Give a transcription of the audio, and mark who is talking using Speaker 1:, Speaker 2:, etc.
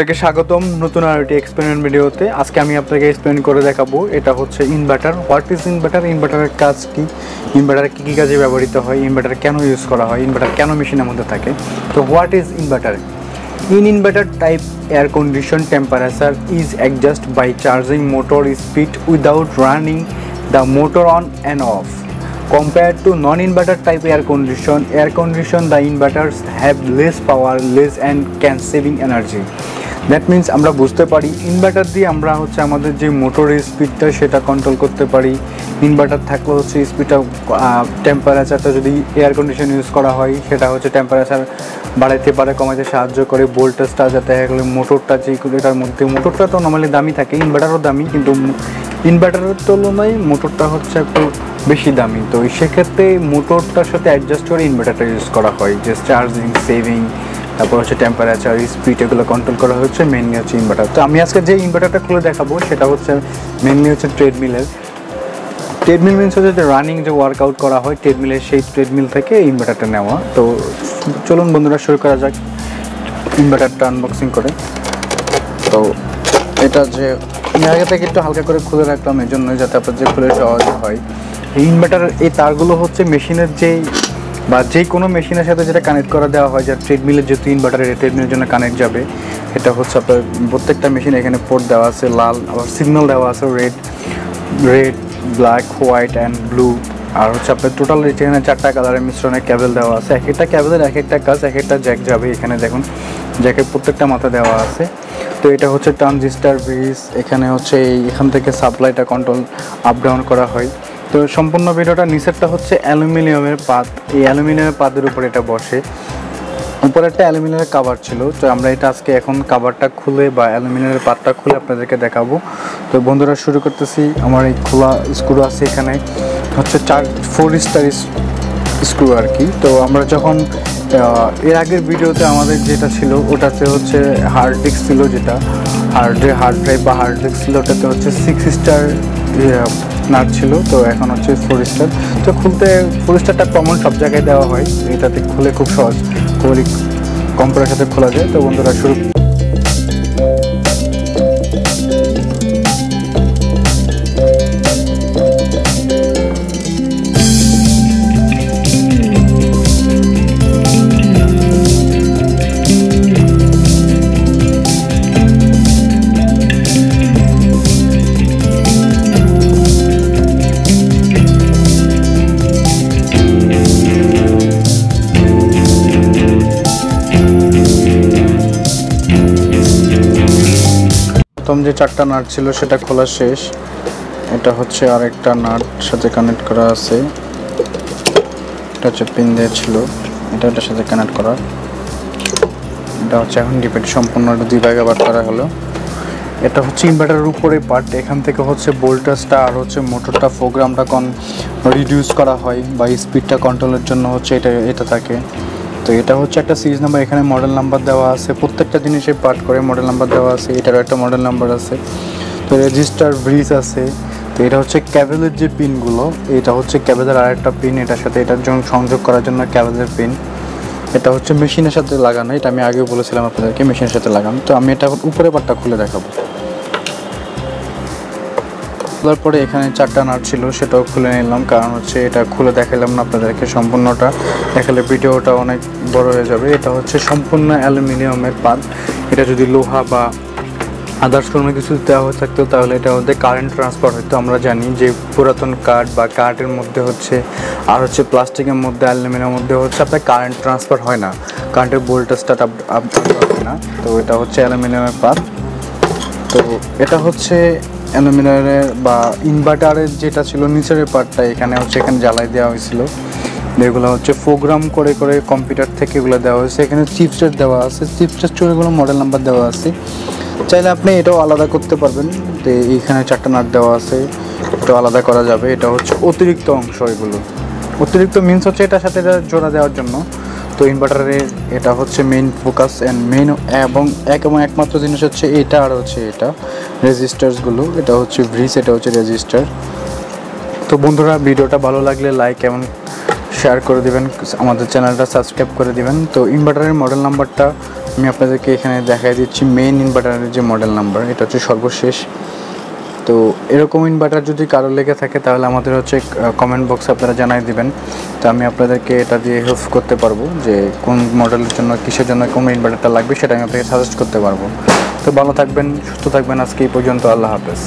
Speaker 1: আপনাকে স্বাগতম নতুন আর একটি এক্সপেরিমেন্ট ভিডিওতে। আজকে আমি আপনাকে এক্সপ্লেন করে দেখাবো। এটা হচ্ছে ইনভার্টার হোয়াট ইজ ইনভার্টার ইনভার্টারের কাজ কী? ইনভার্টার কী কী কাজে ব্যবহৃত হয়? ইনভার্টার কেন ইউজ করা হয়? ইনভার্টার কেন মেশিনের মধ্যে থাকে? তো what is inverter in inverter type air condition temperature is adjust by charging motor speed without running the motor on and off compare to non inverter type air condition air condition the inverters have less power less and can saving energy that means আমরা বুঝতে পারি inverter দিয়ে আমরা হচ্ছে আমাদের যে মোটরের স্পিডটা সেটা কন্ট্রোল করতে পারি। ইনভার্টার থাকলে হচ্ছে স্পিডটা টেম্পারেচারটা যদি এয়ার কন্ডিশন ইউজ করা হয়, সেটা হচ্ছে টেম্পারেচার বাড়াইতে পারে, কমাতে সাহায্য করে ভোল্টেজটা যাতে গেলে মোটরটা যে এটার মধ্যে। মোটরটা তো নর্মালি দামি থাকে ইনভার্টারও দামি, কিন্তু ইনভার্টারের তুলনায় মোটরটা হচ্ছে একটু বেশি দামি। তো সেক্ষেত্রে মোটরটার সাথে অ্যাডজাস্ট করে ইনভার্টারটা ইউজ করা হয় যে চার্জিং সেভিং তারপর হচ্ছে টেম্পারেচার স্পিড এগুলো কন্ট্রোল করা হচ্ছে মেনলি হচ্ছে ইনভার্টার তো আমি আজকে যে ইনভার্টারটা খুলে দেখাবো, সেটা হচ্ছে মেনলি হচ্ছে ট্রেডমিলের ট্রেডমিল মিনস হচ্ছে যে রানিং যে ওয়ার্কআউট করা হয় ট্রেডমিলের সেই ট্রেডমিল থেকে ইনভার্টারটা নেওয়া। তো চলুন বন্ধুরা, শুরু করা যাক ইনভার্টারটা আনবক্সিং করে। তো এটা যে আগে থেকে একটু হালকা করে খুলে রাখলাম এই জন্য যাতে আপনার যে খুলে সহজ হয়। এই ইনভার্টার এই তারগুলো হচ্ছে মেশিনের যেই বা যে কোনো মেশিনের সাথে যেটা কানেক্ট করা দেওয়া হয় যা ট্রেডমিলের যেহেতু ইনভার্টারের ট্রেডমিলের জন্য কানেক্ট যাবে এটা হচ্ছে আপনার প্রত্যেকটা মেশিনে এখানে পোর্ট দেওয়া আছে, লাল আবার সিগন্যাল দেওয়া আছে red red black white and blue আর হচ্ছে আপনার টোটাল এখানে চারটা কালারের মিশ্রণে ক্যাবেল দেওয়া আছে। এক একটা ক্যাবেলের এক একটা কাজ, এক একটা জ্যাক যাবে এখানে, দেখুন জ্যাকের প্রত্যেকটা মাথা দেওয়া আছে। তো এটা হচ্ছে ট্রানজিস্টার ব্রিজ এখানে হচ্ছে এই এখান থেকে সাপ্লাইটা কন্ট্রোল আপ ডাউন করা হয়। তো সম্পূর্ণ ভিডিওটা নিচেরটা হচ্ছে অ্যালুমিনিয়ামের পাত। এই অ্যালুমিনিয়ামের পাতের উপরে এটা বসে। উপরে একটা অ্যালুমিনিয়ামের কাভার ছিল। তো আমরা এটা আজকে এখন কাভারটা খুলে বা অ্যালুমিনিয়ামের পাতটা খুলে আপনাদেরকে দেখাবো। তো বন্ধুরা, শুরু করতেছি। আমার এই খোলা স্ক্রু আছে এখানে। হচ্ছে চার ফোর স্টার স্ক্রু আর কি। তো আমরা যখন এর আগের ভিডিওতে আমাদের যেটা ছিল, ওটাতে হচ্ছে হার্ড ডিস্ক ছিল যেটা। হার্ড হার্ড ড্রাইভ বা হার্ড ডিস্ক ছিল, ওটাতে হচ্ছে সিক্স স্টার নাট ছিল, তো এখন হচ্ছে ফোর স্টার তো খুলতে ফোর স্টারটা কমন সব জায়গায় দেওয়া হয়। এটাতে খুলে খুব সহজ, খুবই কম্পিউটার সাথে খোলা যায়। তো বন্ধুরা, শুরু প্রথম যে চারটা নাট ছিল সেটা খোলা শেষ। এটা হচ্ছে আরেকটা নাট সাথে কানেক্ট করা আছে। এটা হচ্ছে পিন দেওয়া ছিল। এটা এটার সাথে কানেক্ট করা। এটা হচ্ছে এখন ডিপেন্ড সম্পূর্ণ দুই ভাগে আবার করা হলো। এটা হচ্ছে ইনভার্টারের উপরে পার্ট এখান থেকে হচ্ছে ভোল্টেজটা আর হচ্ছে মোটরটা প্রোগ্রামটা কন রিডিউস করা হয় বা স্পিডটা কন্ট্রোলের জন্য হচ্ছে এটা এটা থাকে। তো এটা হচ্ছে একটা সিরিজ নাম্বার এখানে মডেল নাম্বার দেওয়া আছে। প্রত্যেকটা জিনিসে পার্ট করে মডেল নাম্বার দেওয়া আছে, এটারও একটা মডেল নাম্বার আছে। তো রেজিস্টার ব্রিজ আছে। তো এটা হচ্ছে ক্যাবেলের যে পিনগুলো এটা হচ্ছে ক্যাবেলের আরেকটা পিন এটার সাথে এটার জন্য সংযোগ করার জন্য ক্যাবেলের পিন এটা হচ্ছে মেশিনের সাথে লাগানো, এটা আমি আগেও বলেছিলাম আপনাদেরকে মেশিনের সাথে লাগানো। তো আমি এটা উপরে পাটটা খুলে দেখাবো। খোলার পরে এখানে চারটা নাট ছিল, সেটাও খুলে নিলাম। কারণ হচ্ছে এটা খুলে দেখালাম না আপনাদেরকে সম্পূর্ণটা। দেখালে ভিডিওটা অনেক বড় হয়ে যাবে। এটা হচ্ছে সম্পূর্ণ অ্যালুমিনিয়ামের পাত। এটা যদি লোহা বা আদার্স কোনো কিছু দেওয়া হয়ে থাকতো, তাহলে এটা মধ্যে কারেন্ট ট্রান্সফার হতো। আমরা জানি যে পুরাতন কাঠ বা কাঠের মধ্যে হচ্ছে, আর হচ্ছে প্লাস্টিকের মধ্যে, অ্যালুমিনিয়ামের মধ্যে হচ্ছে আপনার কারেন্ট ট্রান্সফার হয় না। কারেন্টের ভোল্টেজটা আপ আপ হয় না। তো এটা হচ্ছে অ্যালুমিনিয়ামের পাত। তো এটা হচ্ছে অ্যালুমিনিয়ামের বা ইনভার্টারের যেটা ছিল নিচের পার্টটা এখানে হচ্ছে এখানে জ্বালাই দেওয়া হয়েছিল। এগুলো হচ্ছে প্রোগ্রাম করে করে কম্পিউটার থেকে এগুলো দেওয়া হয়েছে। এখানে চিপসেট দেওয়া আছে। চিপসেট চুরিগুলো মডেল নাম্বার দেওয়া আছে। চাইলে আপনি এটাও আলাদা করতে পারবেন। তো এইখানে চারটা নাট দেওয়া আছে। এটাও আলাদা করা যাবে। এটা হচ্ছে অতিরিক্ত অংশ এগুলো। অতিরিক্ত মিনস হচ্ছে এটার সাথে এটা জোড়া দেওয়ার জন্য। তো ইনভার্টারের এটা হচ্ছে মেইন ফোকাস অ্যান্ড মেইন এবং এক এবং একমাত্র জিনিস হচ্ছে এটা আর হচ্ছে এটা রেজিস্টার্সগুলো এটা হচ্ছে ব্রিজ এটা হচ্ছে রেজিস্টার তো বন্ধুরা, ভিডিওটা ভালো লাগলে লাইক এবং শেয়ার করে দিবেন, আমাদের চ্যানেলটা সাবস্ক্রাইব করে দিবেন। তো ইনভার্টারের মডেল নাম্বারটা আমি আপনাদেরকে এখানে দেখাই দিচ্ছি। মেইন ইনভার্টারের যে মডেল নাম্বার এটা হচ্ছে সর্বশেষ। তো এরকম ইনভার্টার যদি কারও লেগে থাকে, তাহলে আমাদের হচ্ছে কমেন্ট বক্সে আপনারা জানাই দিবেন। তো আমি আপনাদেরকে এটা দিয়ে হেল্প করতে পারব যে কোন মডেলের জন্য, কিসের জন্য কোন ইনভার্টারটা লাগবে, সেটা আমি আপনাকে সাজেস্ট করতে পারব। তো ভালো থাকবেন, সুস্থ থাকবেন, আজকে এই পর্যন্ত আল্লাহ হাফেজ।